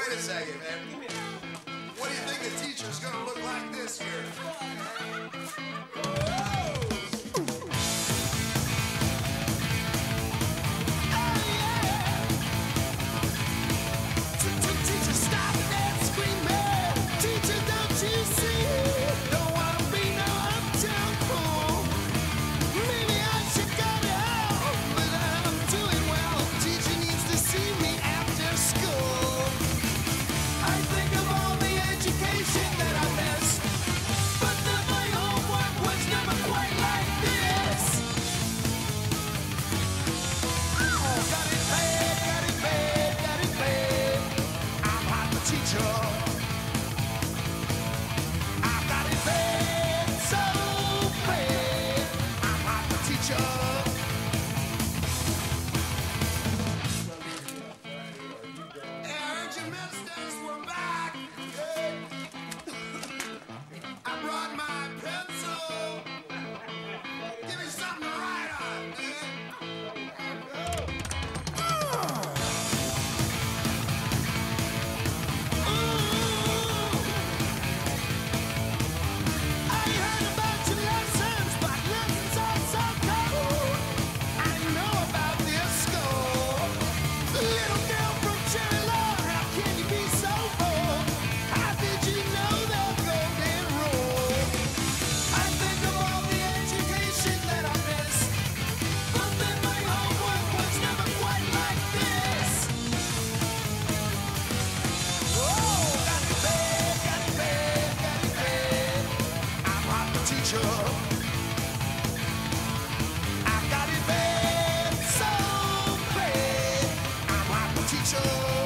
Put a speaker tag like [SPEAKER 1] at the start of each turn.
[SPEAKER 1] wait a second, man. What do you think the teacher's gonna look like this year? teacher. teacher.